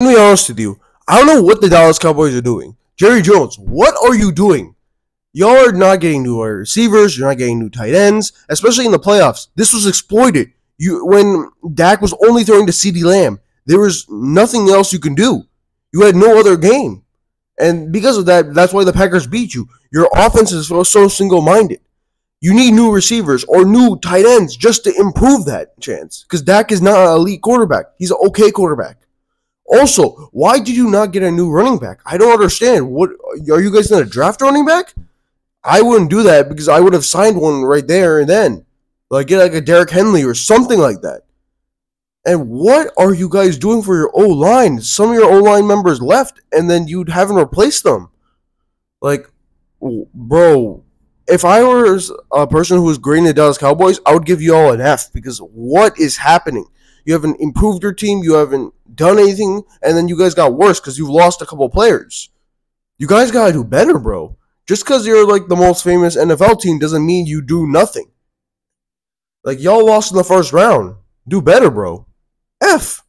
be honest with you. I don't know what the Dallas Cowboys are doing. Jerry Jones, what are you doing? Y'all are not getting new receivers. You're not getting new tight ends, especially in the playoffs. This was exploited. You when Dak was only throwing to CeeDee Lamb, there was nothing else you can do. You had no other game, and because of that, that's why the Packers beat you. Your offense is so, so single-minded. You need new receivers or new tight ends just to improve that chance. Because Dak is not an elite quarterback. He's an okay quarterback. Also, why did you not get a new running back? I don't understand. What are you guys going to draft running back? I wouldn't do that because I would have signed one right there and then. Like get like a Derrick Henry or something like that. And what are you guys doing for your O line? Some of your O line members left, and then you haven't replaced them. Like, bro, if I was a person who was grading the Dallas Cowboys, I would give you all an F because what is happening? You haven't improved your team, you haven't done anything, and then you guys got worse because you've lost a couple players. You guys gotta do better, bro. Just because you're like the most famous NFL team doesn't mean you do nothing. Like y'all lost in the first round. Do better, bro. F.